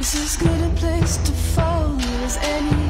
This is good a place to fall as any.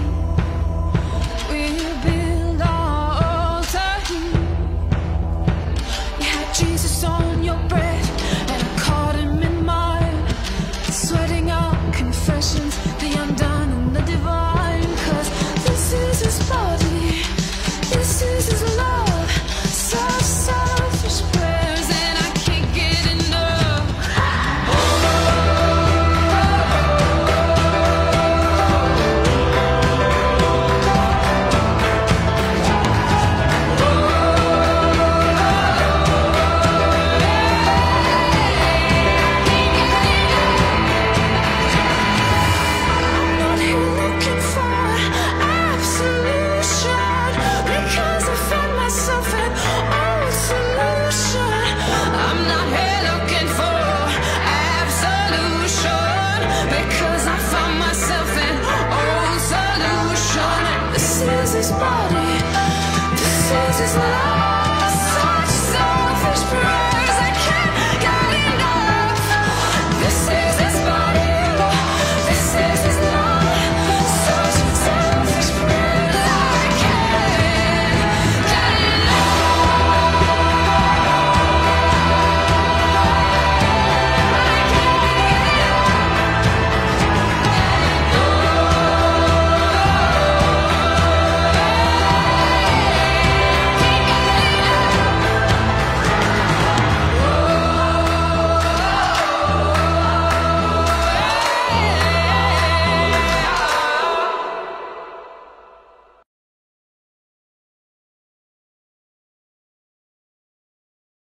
seus body?